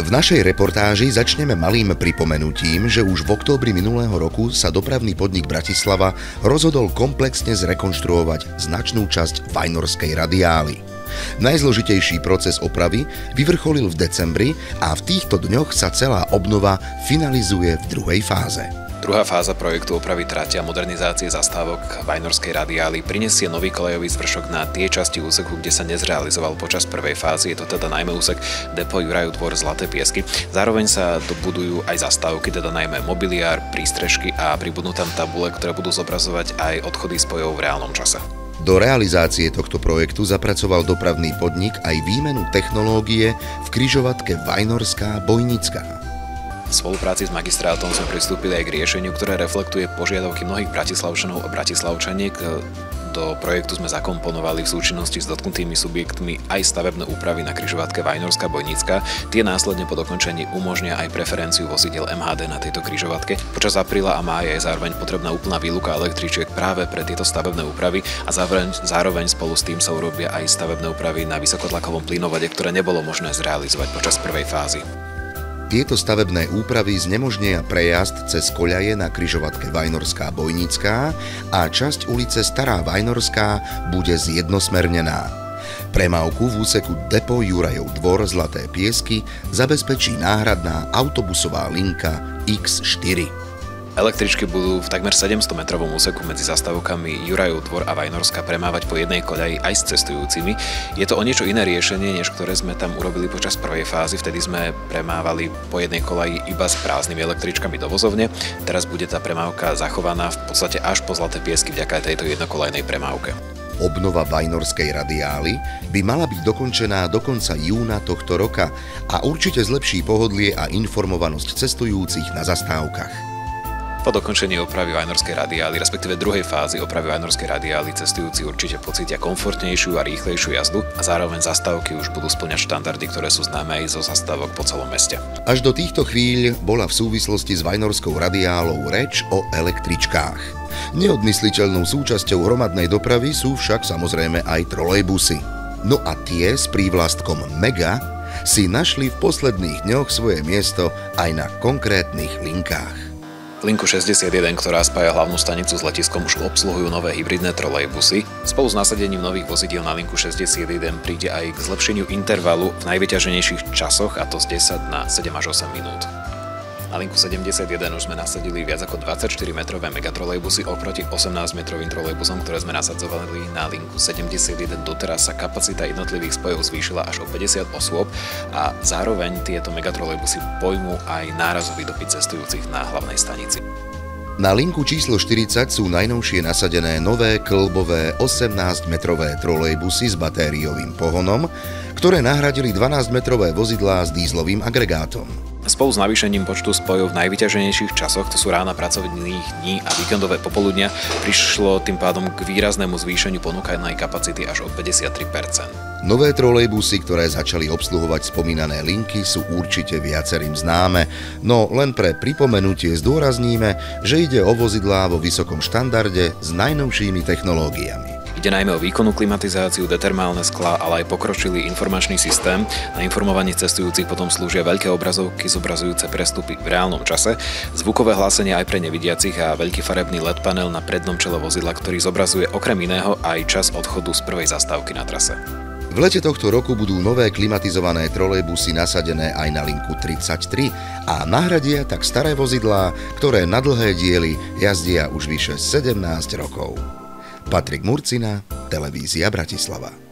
V našej reportáži začneme malým pripomenutím, že už v októbri minulého roku sa dopravný podnik Bratislava rozhodol komplexne zrekonštruovať značnú časť Vajnorskej radiály. Najzložitejší proces opravy vyvrcholil v decembri a v týchto dňoch sa celá obnova finalizuje v druhej fáze. Druhá fáza projektu opravy trati a modernizácie zastávok Vajnorskej radiály prinesie nový kolejový zvršok na tie časti úseku, kde sa nezrealizoval počas prvej fázy. Je to teda najmä úsek depo Juraju dvor Zlaté piesky. Zároveň sa dobudujú aj zastávky, teda najmä mobiliár, prístrežky a pribudnú tam tabule, ktoré budú zobrazovať aj odchody spojov v reálnom čase. Do realizácie tohto projektu zapracoval dopravný podnik aj výmenu technológie v kryžovatke Vajnorská Bojnická. V spolupráci s magistrátom sme pristúpili aj k riešeniu, ktoré reflektuje požiadavky mnohých bratislavčanov a bratislavčaniek. Do projektu sme zakomponovali v súčinnosti s dotknutými subjektmi aj stavebné úpravy na križovatke Vajnorská Bojnická. Tie následne po dokončení umožnia aj preferenciu vozidel MHD na tejto križovatke. Počas apríla a mája je zároveň potrebná úplná výluka električiek práve pre tieto stavebné úpravy a zároveň, zároveň spolu s tým sa urobia aj stavebné úpravy na vysokotlakovom plynovode, ktoré nebolo možné zrealizovať počas prvej fázy. Tieto stavebné úpravy znemožnia prejazd cez koľaje na kryžovatke Vajnorská Bojnická a časť ulice Stará Vajnorská bude zjednosmernená. Premávku v úseku Depo Jurajov dvor Zlaté piesky zabezpečí náhradná autobusová linka X4. Električky budú v takmer 700 metrovom úseku medzi zastavkami Jurajov dvor a Vajnorska premávať po jednej koľaji aj s cestujúcimi. Je to o niečo iné riešenie, než ktoré sme tam urobili počas prvej fázy. Vtedy sme premávali po jednej koľaji iba s prázdnymi električkami do vozovne. Teraz bude tá premávka zachovaná v podstate až po zlaté piesky vďaka tejto jednokolajnej premávke. Obnova Vajnorskej radiály by mala byť dokončená do konca júna tohto roka a určite zlepší pohodlie a informovanosť cestujúcich na zastávkach. Po dokončení opravy Vajnorskej radiály, respektíve druhej fázy opravy Vajnorskej radiály, cestujúci určite pocítia komfortnejšiu a rýchlejšiu jazdu a zároveň zastávky už budú splňať štandardy, ktoré sú známe aj zo zastávok po celom meste. Až do týchto chvíľ bola v súvislosti s Vajnorskou radiálou reč o električkách. Neodmysliteľnou súčasťou hromadnej dopravy sú však samozrejme aj trolejbusy. No a tie s prívlastkom Mega si našli v posledných dňoch svoje miesto aj na konkrétnych linkách. Linku 61, ktorá spája hlavnú stanicu s letiskom, už obsluhujú nové hybridné trolejbusy. Spolu s nasadením nových vozidiel na linku 61 príde aj k zlepšeniu intervalu v najvyťaženejších časoch, a to z 10 na 7 až 8 minút. Na linku 71 už sme nasadili viac ako 24-metrové megatrolejbusy oproti 18-metrovým trolejbusom, ktoré sme nasadzovali na linku 71. Doteraz sa kapacita jednotlivých spojov zvýšila až o 50 osôb a zároveň tieto megatrolejbusy pojmú aj nárazový dopyt cestujúcich na hlavnej stanici. Na linku číslo 40 sú najnovšie nasadené nové klbové 18-metrové trolejbusy s batériovým pohonom, ktoré nahradili 12-metrové vozidlá s dízlovým agregátom. Spolu s navýšením počtu spojov v najvyťaženejších časoch, to sú rána pracovných dní a víkendové popoludnia, prišlo tým pádom k výraznému zvýšeniu ponúkanej kapacity až o 53%. Nové trolejbusy, ktoré začali obsluhovať spomínané linky, sú určite viacerým známe, no len pre pripomenutie zdôrazníme, že ide o vozidlá vo vysokom štandarde s najnovšími technológiami. Ide najmä o výkonnú klimatizáciu, determálne sklá, ale aj pokročilý informačný systém. Na informovanie cestujúcich potom slúžia veľké obrazovky zobrazujúce prestupy v reálnom čase, zvukové hlásenie aj pre nevidiacich a veľký farebný LED panel na prednom čele vozidla, ktorý zobrazuje okrem iného aj čas odchodu z prvej zastávky na trase. V lete tohto roku budú nové klimatizované trolejbusy nasadené aj na linku 33 a nahradia tak staré vozidlá, ktoré na dlhé diely jazdia už vyše 17 rokov. Patrik Murcina, Televízia Bratislava.